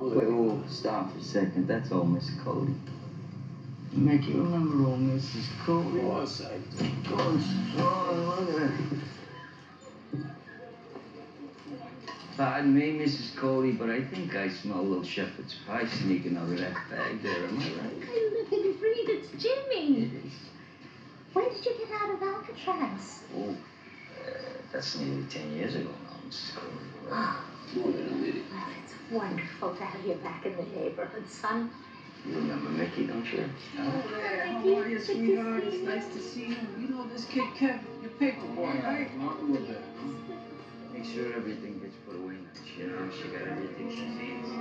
Wait, oh, stop for a second. That's old Miss Cody. Make you remember old Mrs. Cody? Of course I do. Of course. Oh, look at her. Pardon me, Mrs. Cody, but I think I smell a little shepherd's pie sneaking out of that bag there. Am I right? Hey, look and breathe, it's Jimmy. It is. When did you get out of Alcatraz? Oh, uh, that's nearly 10 years ago now, Mrs. Cody. Oh, More than a minute. well, it's wonderful to have you back in the neighborhood, son. You remember Mickey, don't you? Oh, there. How are you, sweetheart? It's nice to see you. You know this kid Kev, your paper boy, right? Not a little bit. Make sure everything gets put away nice, you know? She got everything she needs.